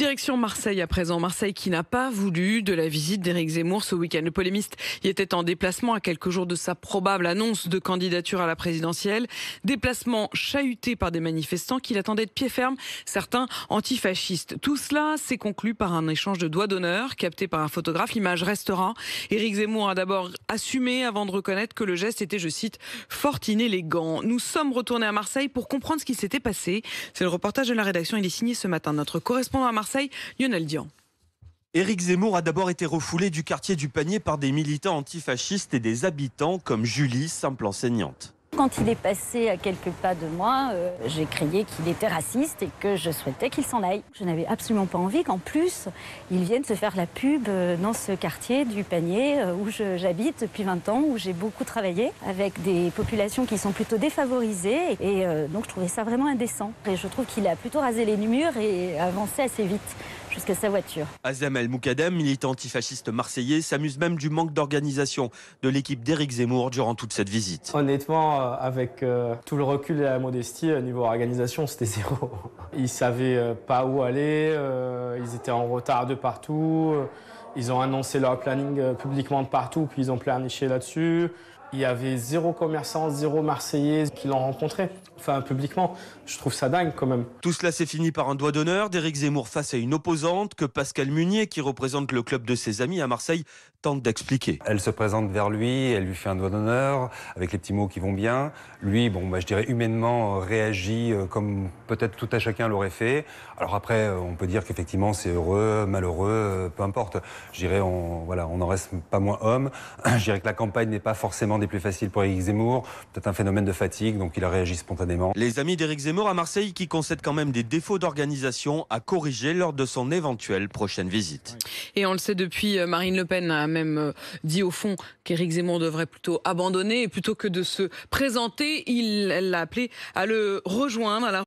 direction Marseille à présent. Marseille qui n'a pas voulu de la visite d'Éric Zemmour ce week-end. Le polémiste y était en déplacement à quelques jours de sa probable annonce de candidature à la présidentielle. Déplacement chahuté par des manifestants qui l'attendaient de pied ferme, certains antifascistes. Tout cela s'est conclu par un échange de doigts d'honneur capté par un photographe. L'image restera. Éric Zemmour a d'abord assumé avant de reconnaître que le geste était, je cite, fort inélégant. Nous sommes retournés à Marseille pour comprendre ce qui s'était passé. C'est le reportage de la rédaction. Il est signé ce matin. Notre correspondant à Marseille, Lionel Dian. Éric Zemmour a d'abord été refoulé du quartier du Panier par des militants antifascistes et des habitants comme Julie, simple enseignante. Quand il est passé à quelques pas de moi, euh, j'ai crié qu'il était raciste et que je souhaitais qu'il s'en aille. Je n'avais absolument pas envie qu'en plus, il vienne se faire la pub euh, dans ce quartier du Panier euh, où j'habite depuis 20 ans, où j'ai beaucoup travaillé, avec des populations qui sont plutôt défavorisées. Et donc je trouvais ça vraiment indécent. Et je trouve qu'il a plutôt rasé les murs et avancé assez vite jusqu'à sa voiture. Azam El Moukadem, militant antifasciste marseillais, s'amuse même du manque d'organisation de l'équipe d'Éric Zemmour durant toute cette visite. Honnêtement, euh, avec euh, tout le recul et la modestie, euh, niveau organisation, c'était zéro. Ils savaient pas où aller, ils étaient en retard de partout, ils ont annoncé leur planning publiquement de partout, puis ils ont planifié là-dessus. Il y avait zéro commerçant, zéro Marseillais qui l'ont rencontré, enfin publiquement. Je trouve ça dingue quand même. Tout cela s'est fini par un doigt d'honneur d'Éric Zemmour face à une opposante que Pascal Munier, qui représente le club de ses amis à Marseille, tente d'expliquer. Elle se présente vers lui, elle lui fait un doigt d'honneur avec les petits mots qui vont bien. Lui, bon, bah, je dirais humainement euh, réagit euh, comme peut-être tout à chacun l'aurait fait. Alors après, euh, on peut dire qu'effectivement c'est heureux, malheureux, peu importe. Je dirais, on, voilà, on n'en reste pas moins homme. Je dirais que la campagne n'est pas forcément des plus faciles pour Éric Zemmour. Peut-être un phénomène de fatigue, donc il a réagi spontanément. Les amis d'Éric Zemmour à Marseille qui concèdent quand même des défauts d'organisation à corriger lors de son éventuelle prochaine visite. Et on le sait depuis, euh, Marine Le Pen a même euh, dit au fond qu'Éric Zemmour devrait plutôt abandonner et plutôt que de se présenter, il l'a appelé à le rejoindre.